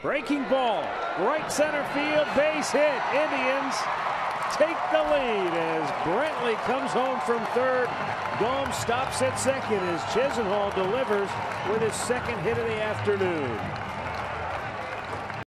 Breaking ball, right center field, base hit. Indians take the lead as Brantley comes home from third. Gomes stops at second as Chisenhall delivers with his second hit of the afternoon.